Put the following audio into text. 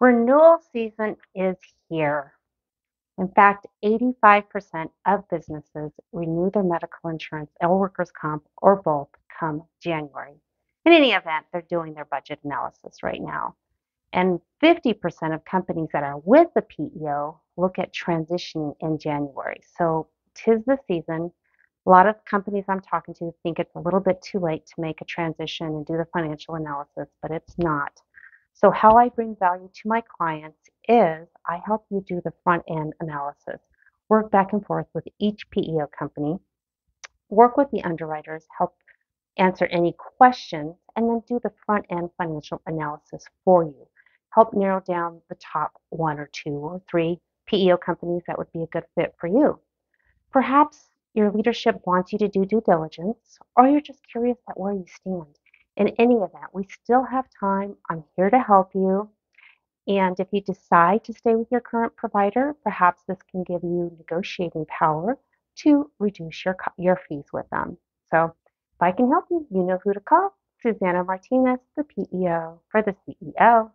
Renewal season is here. In fact, 85% of businesses renew their medical insurance or workers' comp or both come January. In any event, they're doing their budget analysis right now. And 50% of companies that are with the PEO look at transitioning in January. So tis the season. A lot of companies I'm talking to think it's a little bit too late to make a transition and do the financial analysis, but it's not. So, how I bring value to my clients is I help you do the front end analysis, work back and forth with each PEO company, work with the underwriters, help answer any questions, and then do the front end financial analysis for you. Help narrow down the top one or two or three PEO companies that would be a good fit for you. Perhaps your leadership wants you to do due diligence, or you're just curious at where you stand. In any event, we still have time. I'm here to help you. And if you decide to stay with your current provider, perhaps this can give you negotiating power to reduce your, your fees with them. So if I can help you, you know who to call. Suzanna Martinez, the PEO for the CEO.